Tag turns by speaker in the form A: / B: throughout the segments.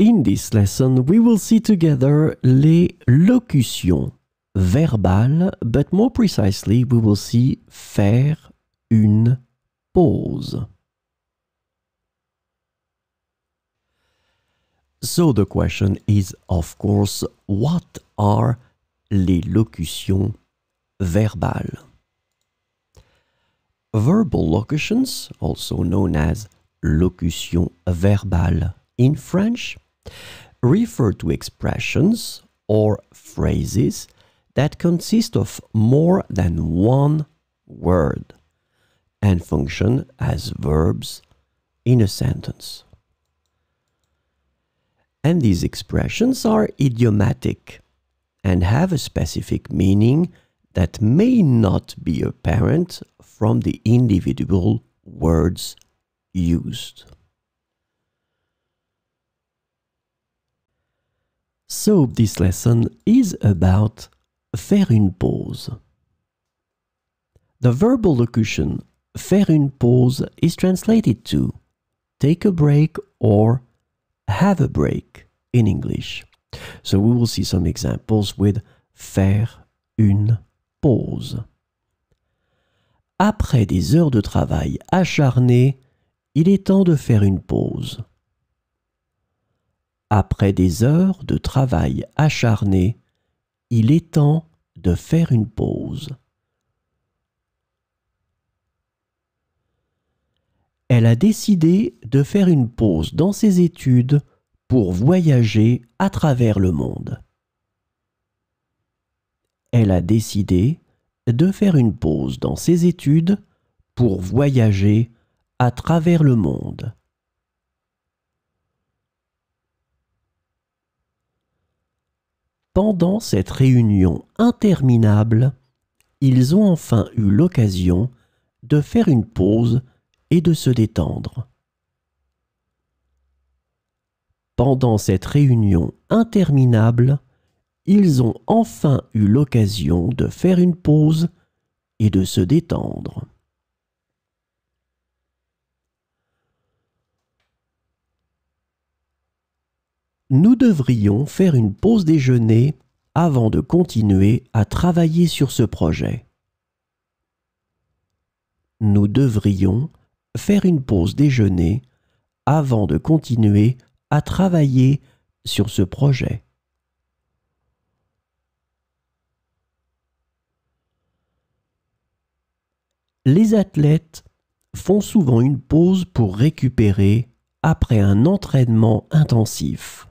A: In this lesson, we will see together les locutions verbales, but more precisely, we will see faire une pause. So the question is, of course, what are les locutions verbales? Verbal locutions, also known as locutions verbales in French, refer to expressions or phrases that consist of more than one word and function as verbs in a sentence. And these expressions are idiomatic and have a specific meaning that may not be apparent from the individual words used. So this lesson is about faire une pause. The verbal locution faire une pause is translated to take a break or have a break in English. So we will see some examples with faire une pause. Après des heures de travail acharnées, il est temps de faire une pause. Après des heures de travail acharné, il est temps de faire une pause. Elle a décidé de faire une pause dans ses études pour voyager à travers le monde. Elle a décidé de faire une pause dans ses études pour voyager à travers le monde. Pendant cette réunion interminable, ils ont enfin eu l'occasion de faire une pause et de se détendre. Pendant cette réunion interminable, ils ont enfin eu l'occasion de faire une pause et de se détendre. Nous devrions faire une pause déjeuner avant de continuer à travailler sur ce projet. Nous devrions faire une pause déjeuner avant de continuer à travailler sur ce projet. Les athlètes font souvent une pause pour récupérer après un entraînement intensif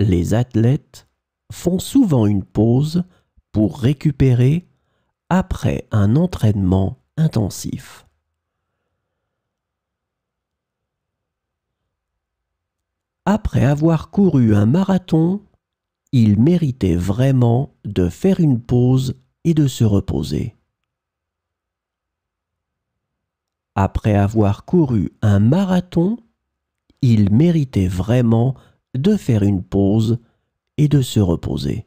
A: les athlètes font souvent une pause pour récupérer après un entraînement intensif. Après avoir couru un marathon, il méritait vraiment de faire une pause et de se reposer. Après avoir couru un marathon, il méritait vraiment de faire une pause et de se reposer.